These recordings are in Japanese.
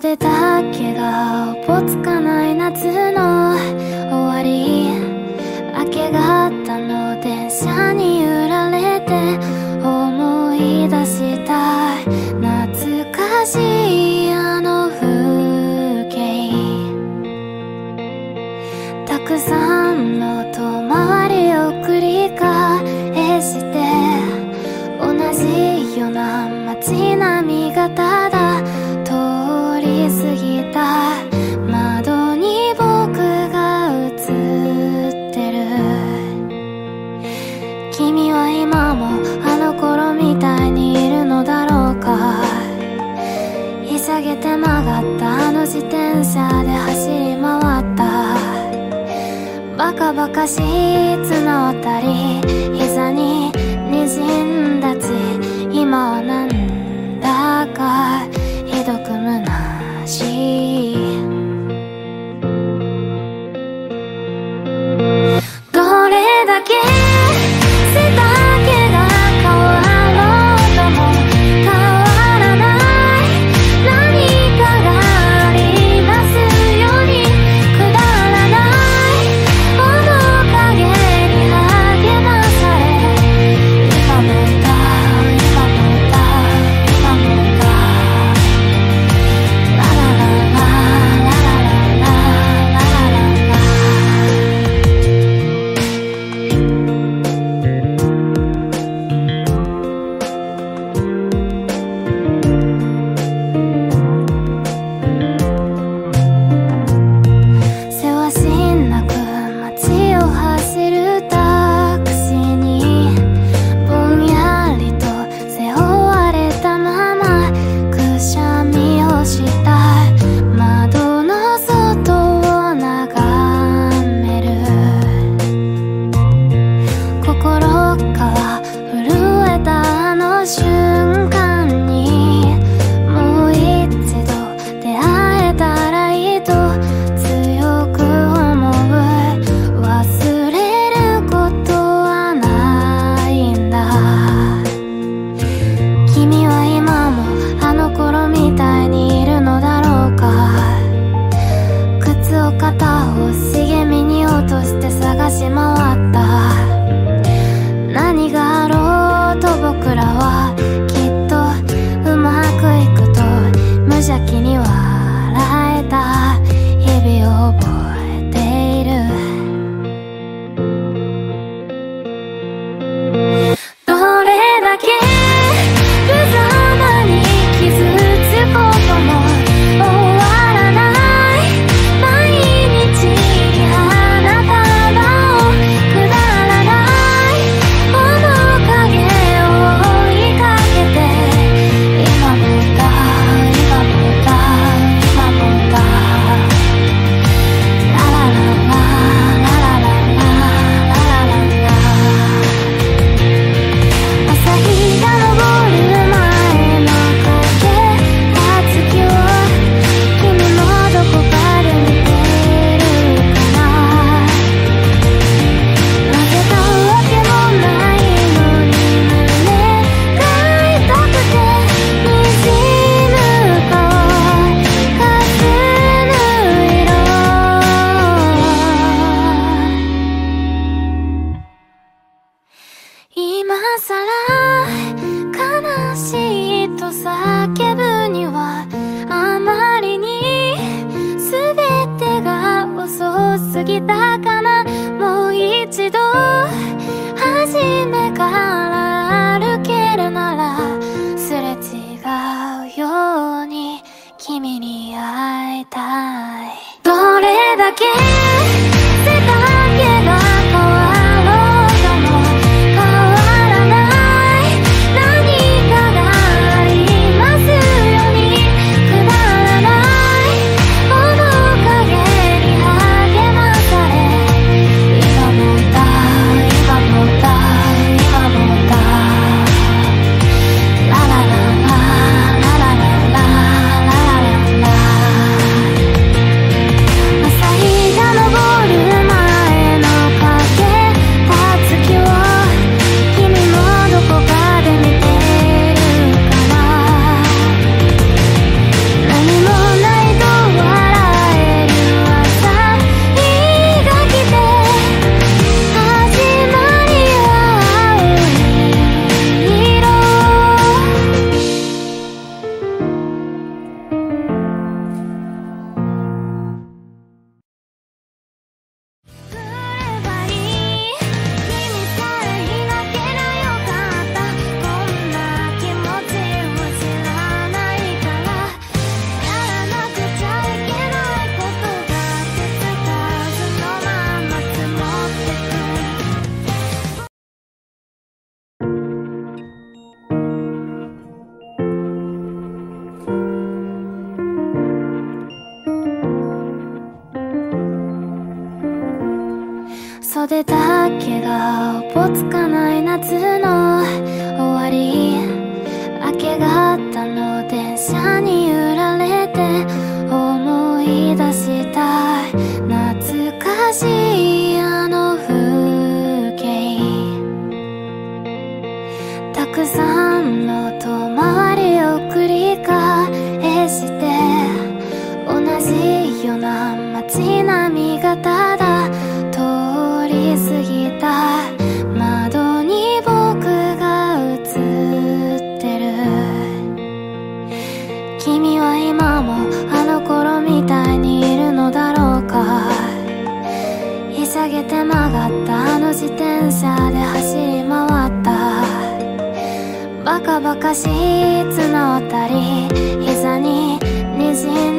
出たけどぼつかない夏の終わり。明けがぼかしつのたり膝ににじん袖だけがおぼつかない夏の終わり明け方の電車にバかしいのたり膝ににじん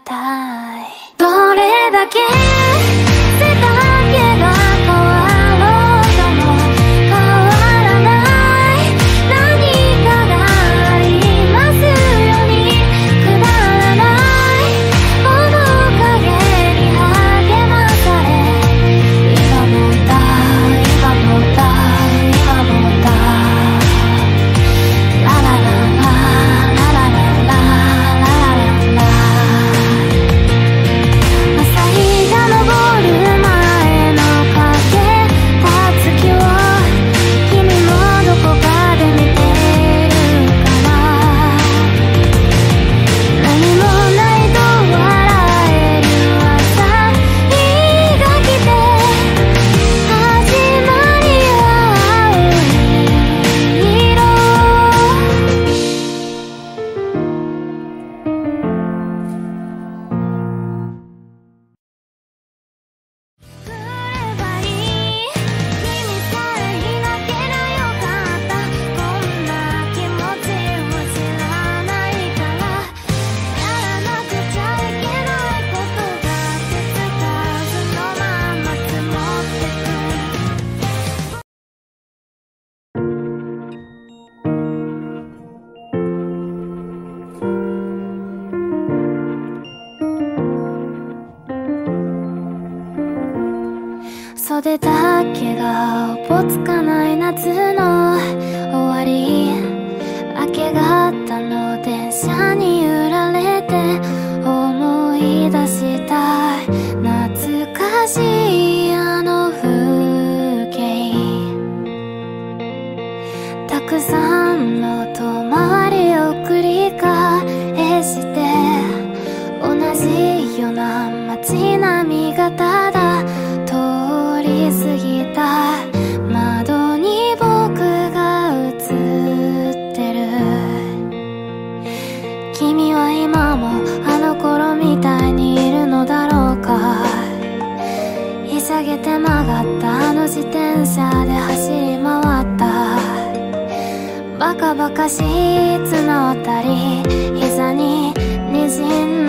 た。販路とばかしい綱たり膝ににじん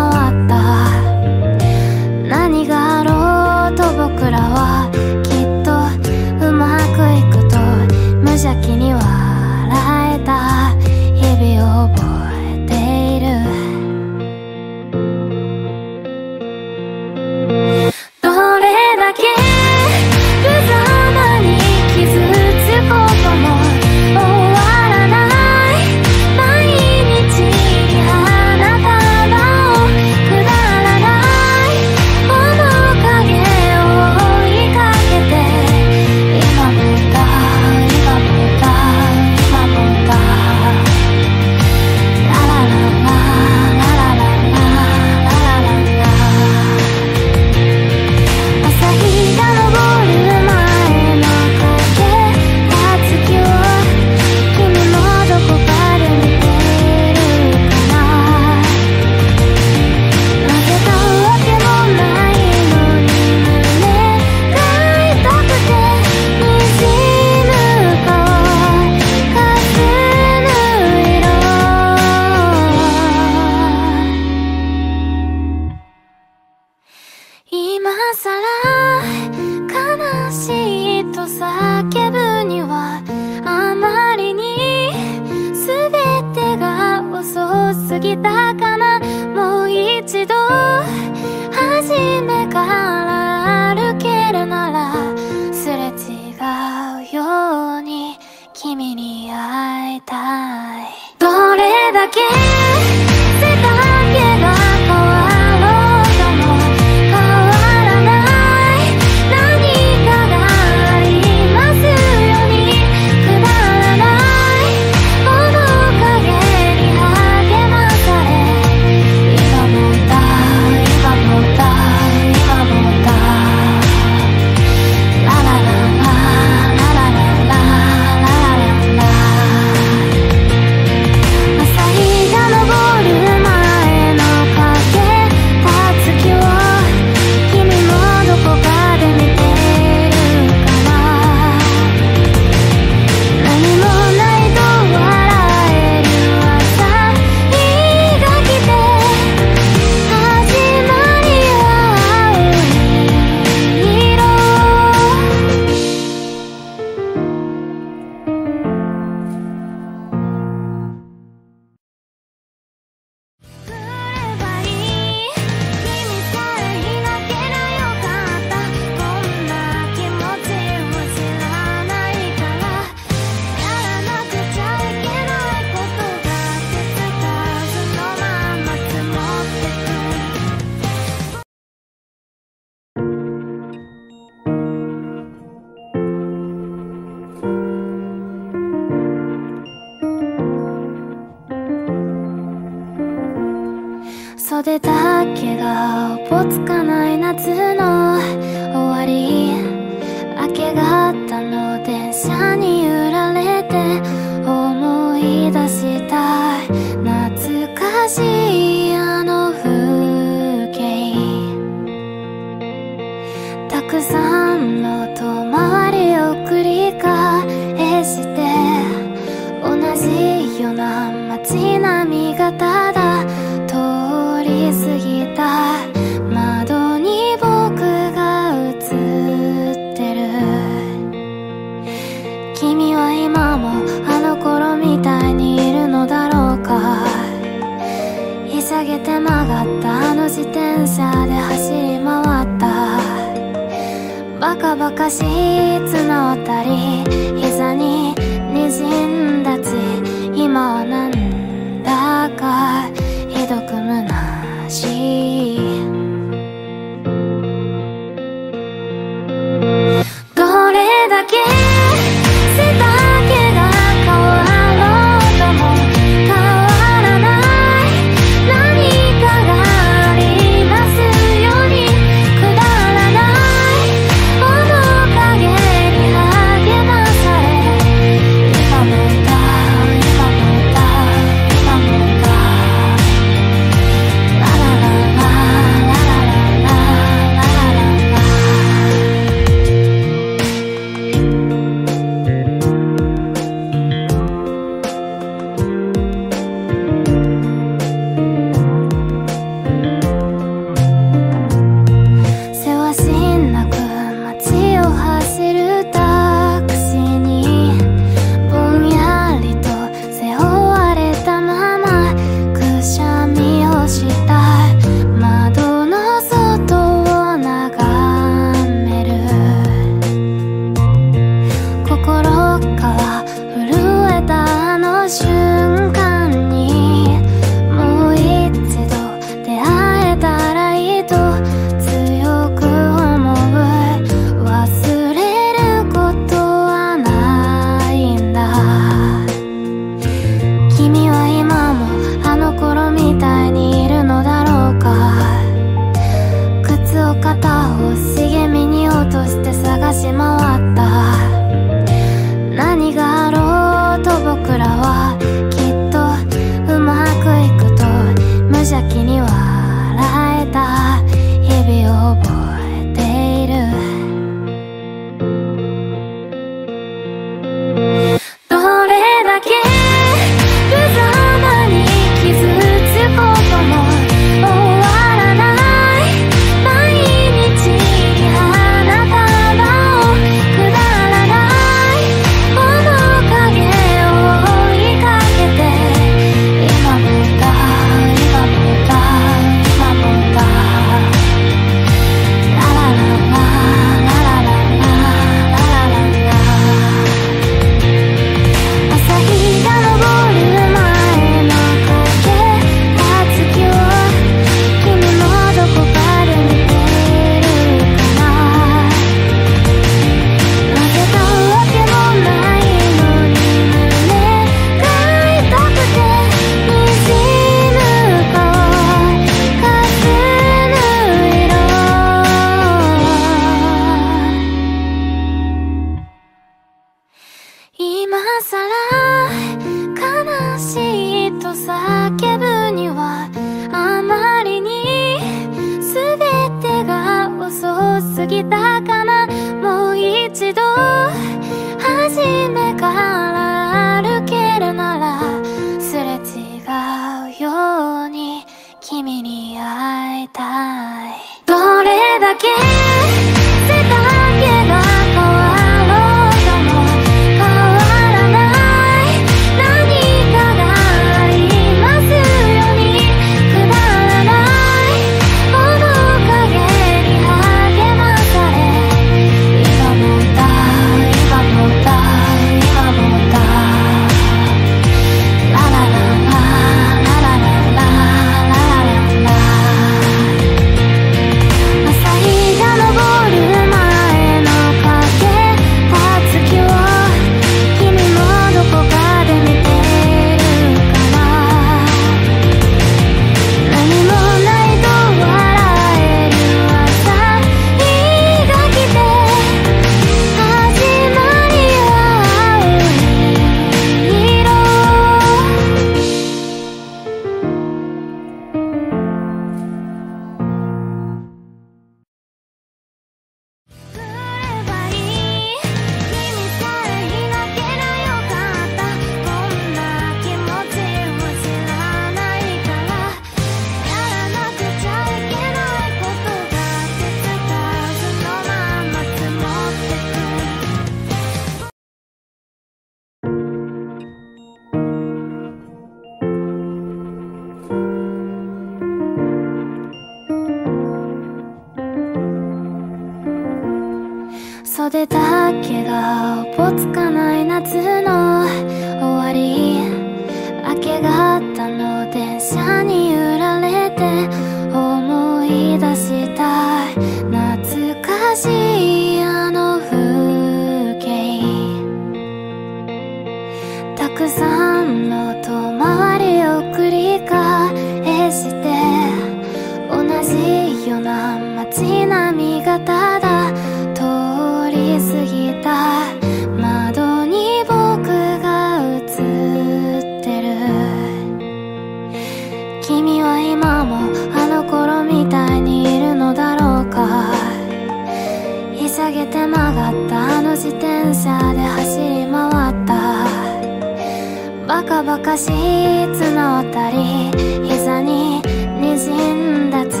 バカバカしい角たり膝に滲んだ血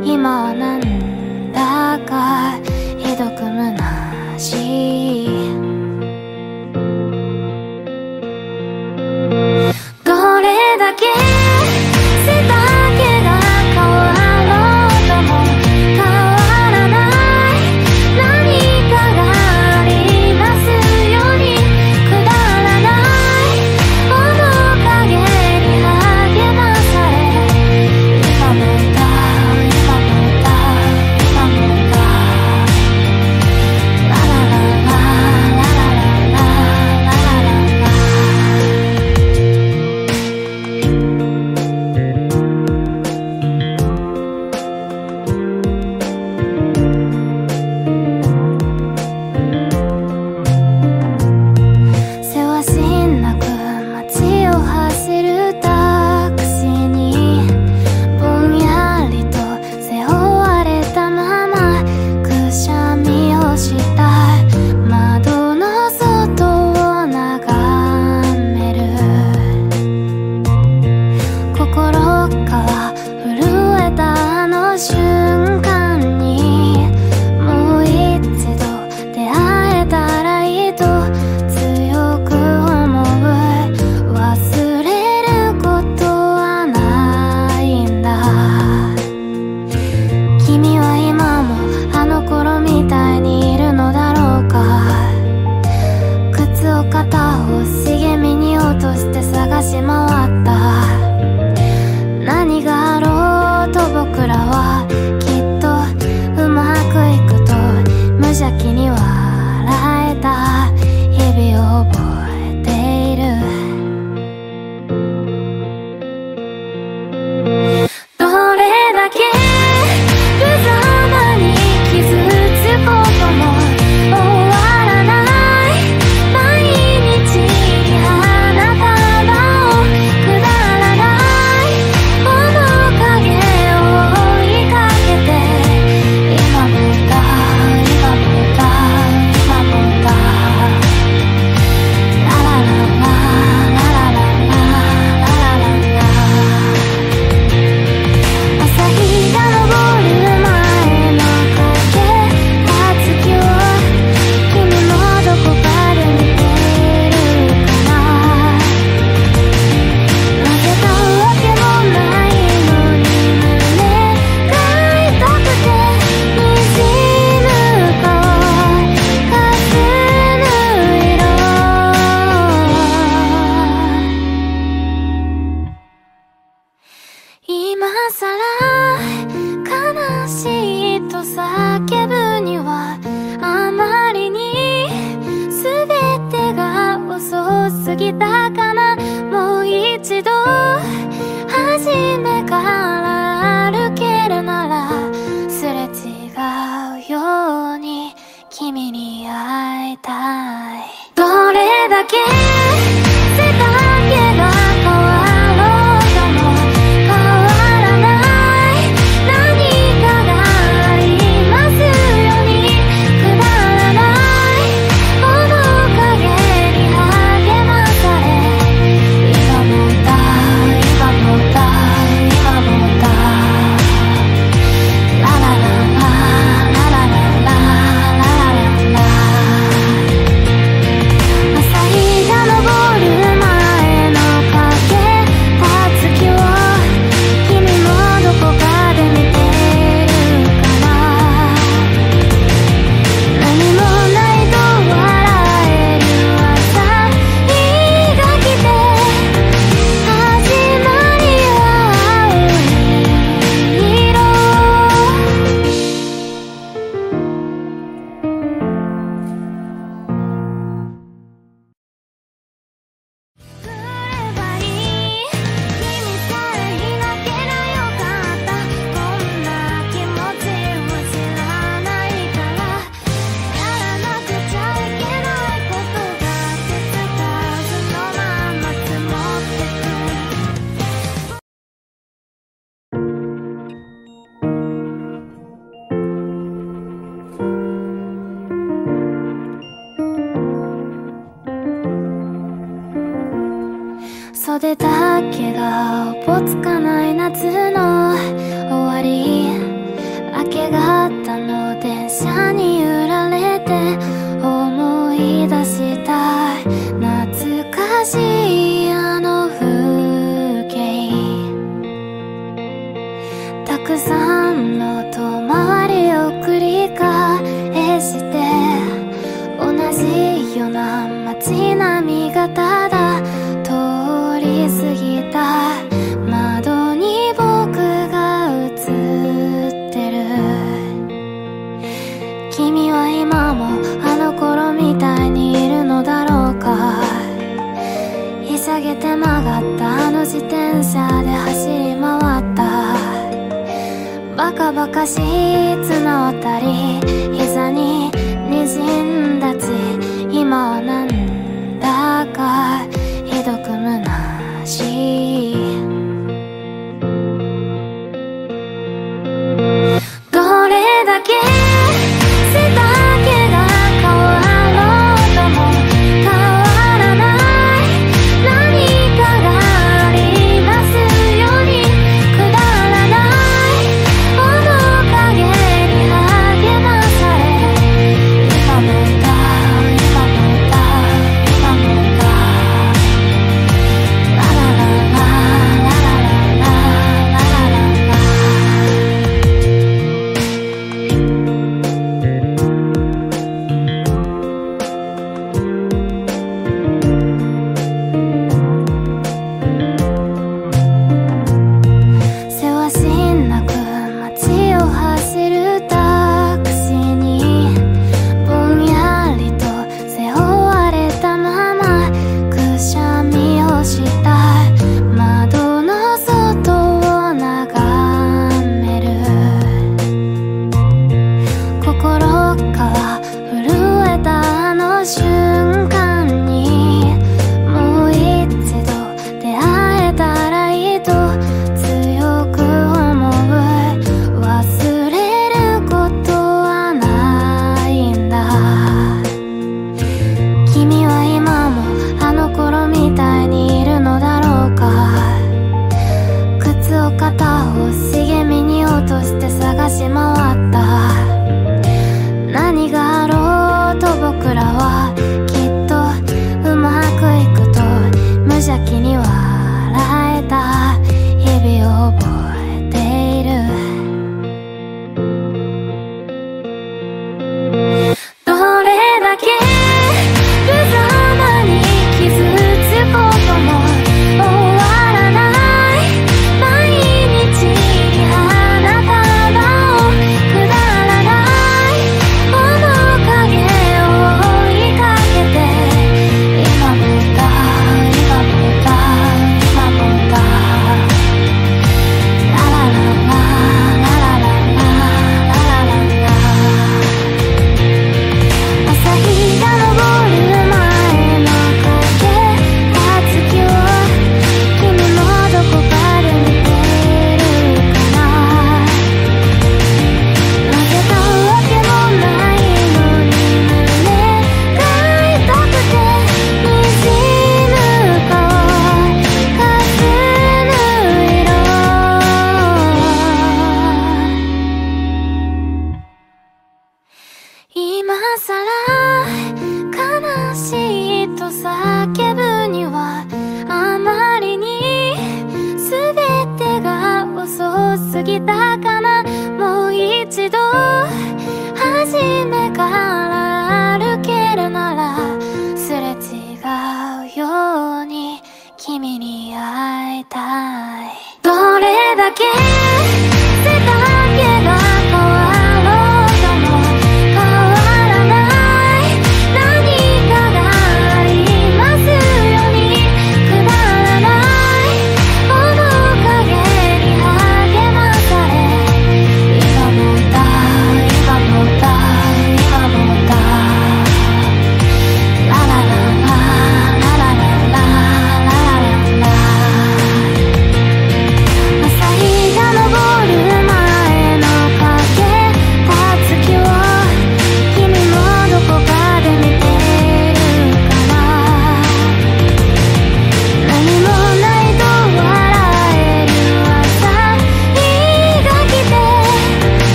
今はなんだか。